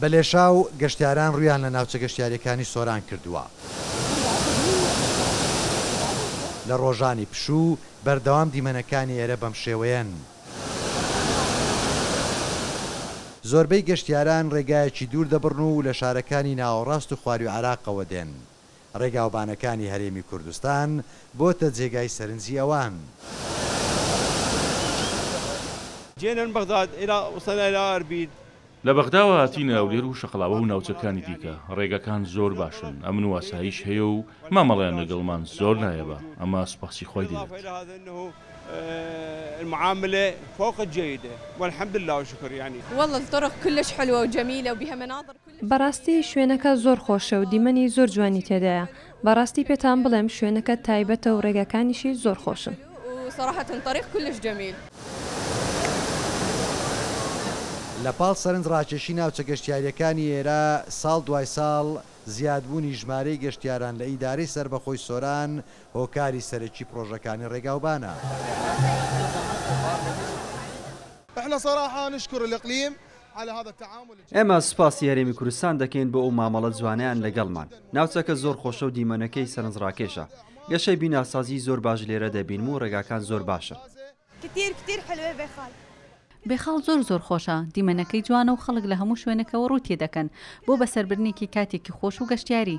بە لێشاو گەشتیاران ڕوویان لە ناوچە گەشتیارییەکانی سۆران کردووە. لە ڕۆژانی پشوو بەردەوام دیمەنەکانی ئێرە بەم شێوەیەن. زۆربەی گەشتیاران ڕێگایەکی دوور دەبڕن و لە شارەکانی ناوەڕاست و خواروی عێراقەوە دێن. ڕێگاوبانەکانی هەرێمی کوردستان بۆتە جێگای سەرنجی ئەوان. جێنن بەغداد ئیلا وصلنا ئیلا ئەربیل. لە بەغداوە هاتینە هەولێر و شەقڵاوە و ناوچەکانی دیکە، ڕێگەکان زۆر باشن، ئەمن و ئاسایش هەیە و مامەڵەیان لەگەڵمان زۆر نایابە، ئەمە سوپاسی خوای دەوێت. بەڕاستی شوێنەکە زۆر خۆشە و دیمەنی زۆر جوانی تێدایە بەڕاستی پێتان بڵێم شوێنەکە تایبەتە و ڕێگاکانیشی زۆر خۆشن. لە پاڵ سەرنج ڕاکێشی ناوچە گەشتیارییەکانی ئێرە، ساڵ دوای ساڵ زیادبوونی ژمارەی گەشتیاران لە ئیدارەی سەربەخۆی سۆران هۆکاری سەرەکی پڕۆژەکانی ڕێگاوبانە. ئێمە سوپاسی هەرێمی کوردستان دەکەین بۆ ئەو مامەڵە جوانەیان لەگەڵمان. ناوچەکە زۆر خۆشە و دیمەنەکەی سەرنجڕاکێشە. گەشەی بیناسازیی زۆر باش لێرە دەبینم و ڕێگاکان زۆر باشن. بێخاڵ زۆر زۆر خۆشە، دیمەنەکەی جوانە و خەڵک لە هەموو شوێنێکەوە ڕووی تێدەکەن بۆ بەسەربردنێکی کاتێکی خۆش و گەشتیاری.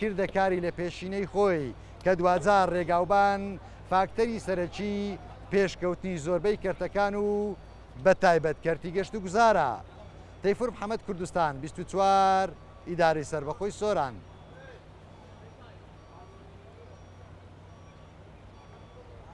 کردە کاری لە پێشینەی خۆی کە دواجار رێگاوبان فاکتەری سەرەکی پێشکەوتنی زۆربەی کەرتەکان و بە تایبەت کەرتی گەشتوگوزارە. تەیفور محەمەد کوردستان بیست و چوار ئیدارەی سەربەخۆی سۆران.